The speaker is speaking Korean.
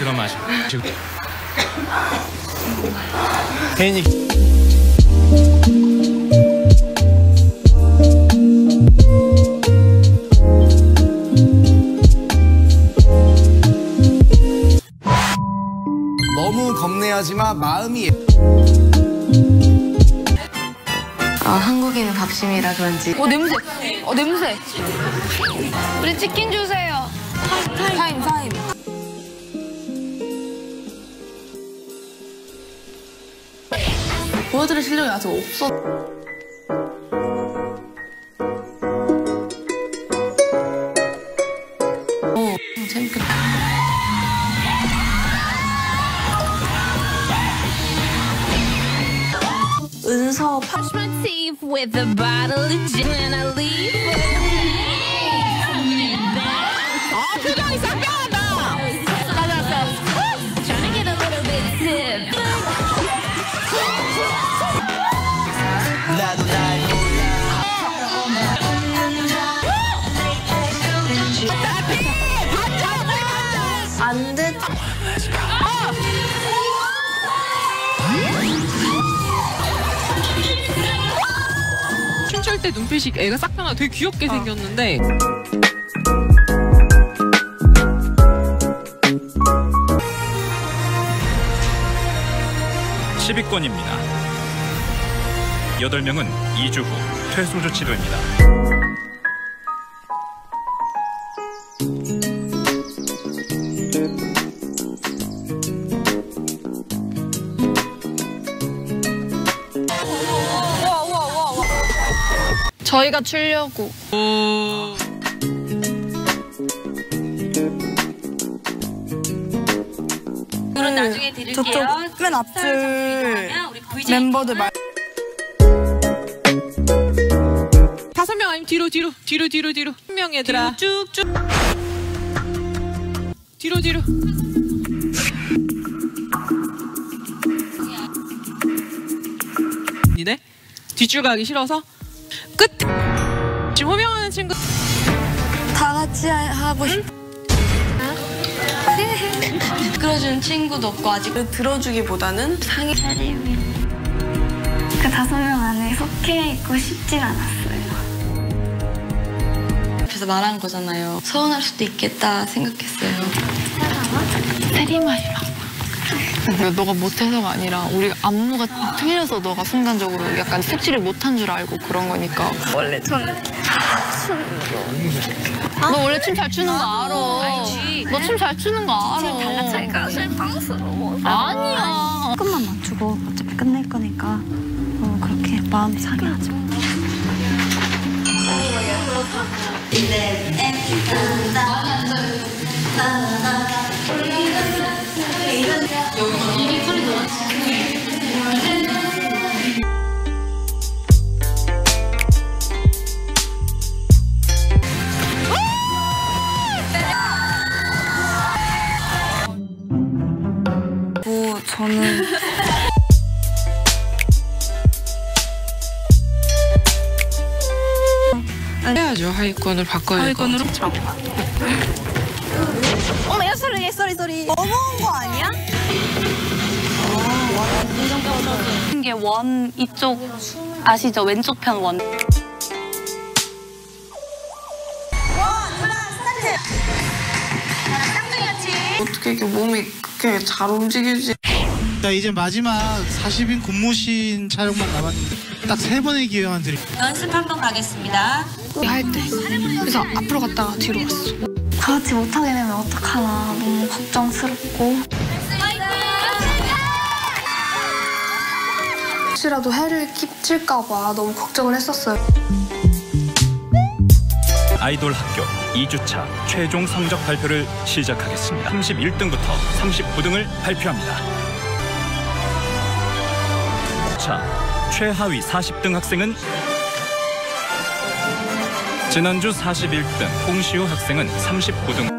들어 마셔. 지금 혜인이 너무 겁내하지만 마음이 아, 한국인은 밥심이라 그런지. 어 냄새. 어 냄새. 우리 치킨 주세요. 타임 타임. 보여드릴 실력이 아직 없어. 어, 재밌겠다. 은서 파 brush my teeth with a bottle of gin and I leave. Trying 안 돼. 춤출 때 눈빛이 애가 싹 변화 되게 귀엽게 생겼는데 10위권입니다. 8명은 2주 후 퇴소 조치됩니다. 저희가 나중에 드릴게요. 저쪽 맨 앞줄 멤버들 말 아니면 뒤로 뒤로 뒤로 뒤로 뒤로. 한명 얘들아. 쭉쭉. 뒤로 뒤로. 니네? 뒷줄 가기 싫어서? 끝! 지금 호명하는 친구. 다 같이 하- 하고 싶. 이끌어주는 친구도 없고 아직 들어주기보다는 상의 그 다섯 명 안에 속해 있고 싶진 않았어요. 앞에서 말한 거잖아요. 서운할 수도 있겠다 생각했어요. 세리마이랑. 그러니까 너가 못해서가 아니라 우리가 안무가 틀려서 너가 순간적으로 약간 숙지를 못한 줄 알고 그런 거니까 원래 저는 너 원래 춤 잘 추는 거 알아 너춤 잘 추는 거 알아 제가 실망스러워. 아니야 조금만 맞추고 어차피 끝낼 거니까 어, 그렇게 마음 상해하지 마. 뭐 저는 해야죠. 하위권을 바꿔야 될것 같아 어머 야 소리 소리 소리. 넘어온 거 아니야? 이게 원 이쪽. 아시죠? 왼쪽 편 원. 어떻게 이렇게 몸이 그렇게 잘 움직이지 자 이제 마지막 40인 군무신 촬영만 남았는데 딱 세 번의 기회만 드릴게요. 연습 한번 가겠습니다. 할 때. 그래서 앞으로 갔다가 뒤로 갔어. 다 같이 못하게 되면 어떡하나 너무 걱정스럽고 혹시라도 해를 끼칠까봐 너무 걱정을 했었어요. 아이돌 학교 2주차 최종 성적 발표를 시작하겠습니다. 31등부터 39등을 발표합니다. 자, 최하위 40등 학생은 지난주 41등 홍시우 학생은 39등으로